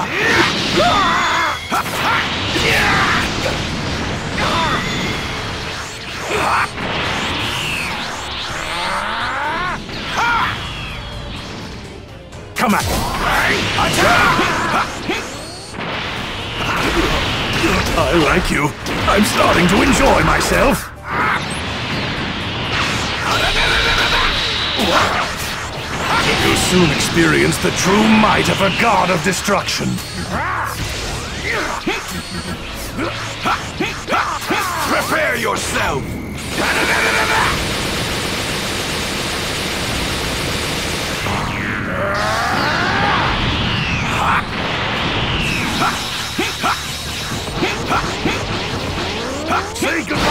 Come at I like you. I'm starting to enjoy myself. You'll soon experience the true might of a god of destruction. Prepare yourself! Say goodbye,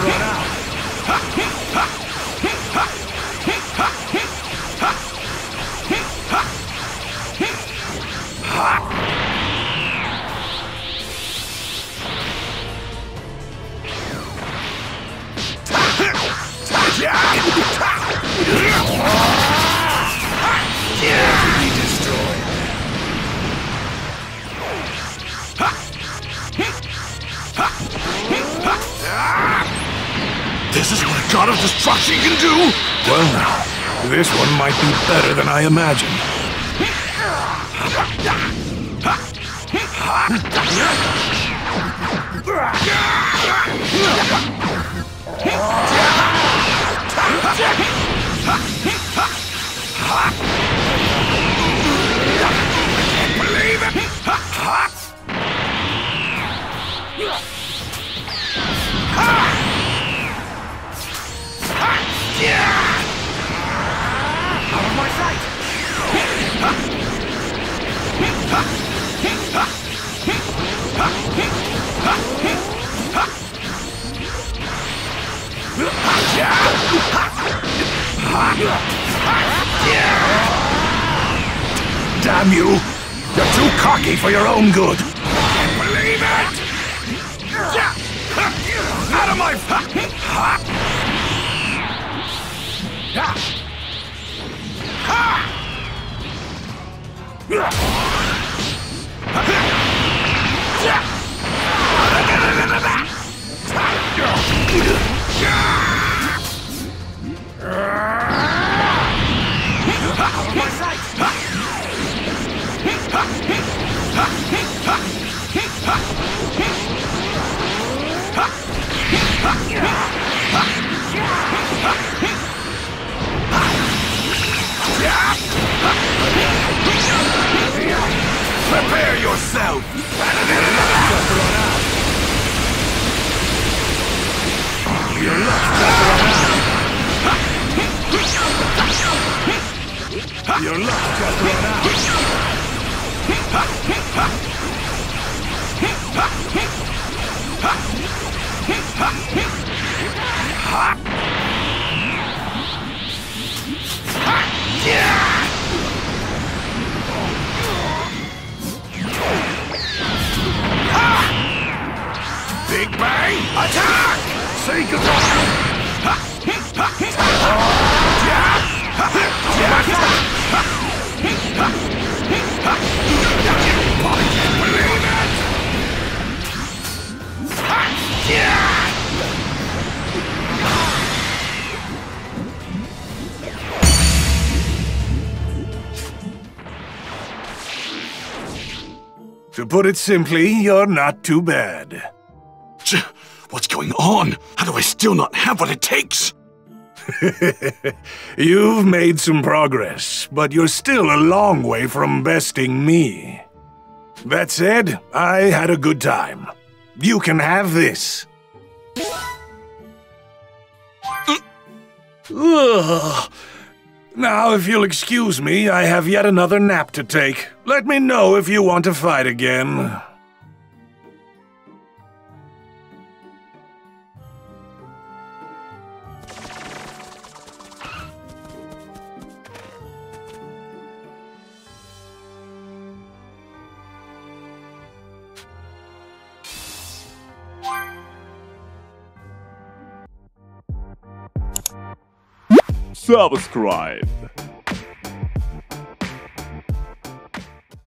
luck run out. Be This is what a god of destruction can do? Well now, this one might be better than I imagined. Damn you! You're too cocky for your own good! Believe it! Out of my... My sight! はっはっはっ Say goodbye! To put it simply, you're not too bad. What's going on? How do I still not have what it takes? You've made some progress, but you're still a long way from besting me. That said, I had a good time. You can have this. Now, if you'll excuse me, I have yet another nap to take. Let me know if you want to fight again. Subscribe.